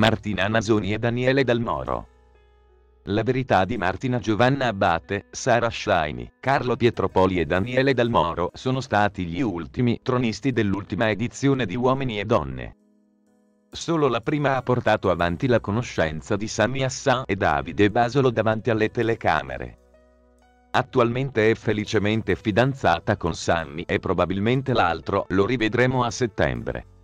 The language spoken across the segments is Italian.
Martina Nasoni e Daniele Dal Moro. La verità di Martina Giovanna Abbate, Sara Shiny, Carlo Pietropoli e Daniele Dal Moro sono stati gli ultimi tronisti dell'ultima edizione di Uomini e Donne. Solo la prima ha portato avanti la conoscenza di Sami Hassan e Davide Basolo davanti alle telecamere. Attualmente è felicemente fidanzata con Sammy e probabilmente l'altro lo rivedremo a settembre.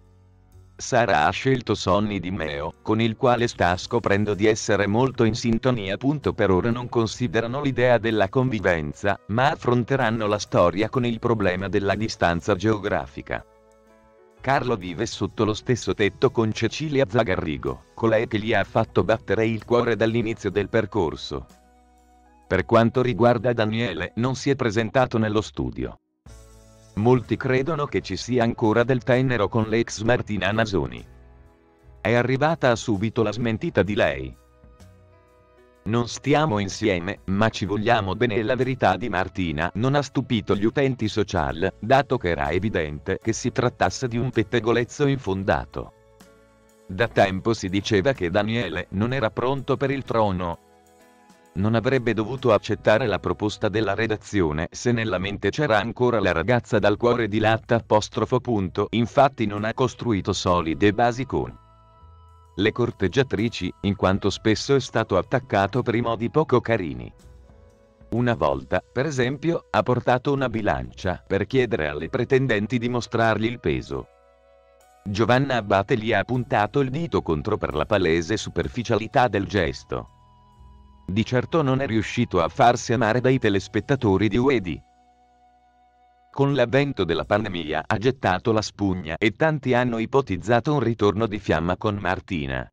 Sara ha scelto Sonny Di Meo, con il quale sta scoprendo di essere molto in sintonia. Per ora non considerano l'idea della convivenza, ma affronteranno la storia con il problema della distanza geografica. Carlo vive sotto lo stesso tetto con Cecilia Zagarrigo, colei che gli ha fatto battere il cuore dall'inizio del percorso. Per quanto riguarda Daniele, non si è presentato nello studio. Molti credono che ci sia ancora del tenero con l'ex Martina Nasoni. È arrivata subito la smentita di lei. Non stiamo insieme, ma ci vogliamo bene e la verità di Martina non ha stupito gli utenti social, dato che era evidente che si trattasse di un pettegolezzo infondato. Da tempo si diceva che Daniele non era pronto per il trono, non avrebbe dovuto accettare la proposta della redazione se nella mente c'era ancora la ragazza dal cuore di latta apostrofo punto infatti non ha costruito solide basi con le corteggiatrici, in quanto spesso è stato attaccato per i modi poco carini. Una volta, per esempio, ha portato una bilancia per chiedere alle pretendenti di mostrargli il peso. Giovanna Abbate gli ha puntato il dito contro per la palese superficialità del gesto. Di certo non è riuscito a farsi amare dai telespettatori di Uedi. Con l'avvento della pandemia ha gettato la spugna e tanti hanno ipotizzato un ritorno di fiamma con Martina.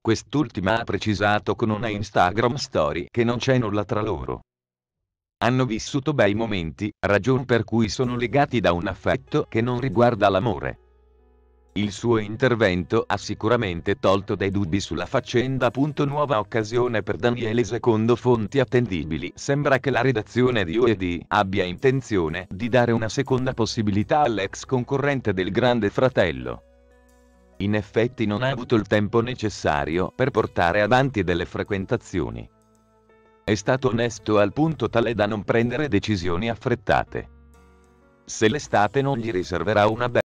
Quest'ultima ha precisato con una Instagram story che non c'è nulla tra loro. Hanno vissuto bei momenti, ragion per cui sono legati da un affetto che non riguarda l'amore. Il suo intervento ha sicuramente tolto dei dubbi sulla faccenda. Nuova occasione per Daniele secondo fonti attendibili. Sembra che la redazione di UED abbia intenzione di dare una seconda possibilità all'ex concorrente del Grande Fratello. In effetti non ha avuto il tempo necessario per portare avanti delle frequentazioni. È stato onesto al punto tale da non prendere decisioni affrettate. Se l'estate non gli riserverà una bella